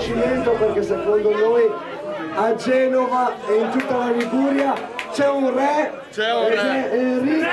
riconoscimento perché secondo noi a Genova e in tutta la Liguria c'è un re, C'è un re. Enrico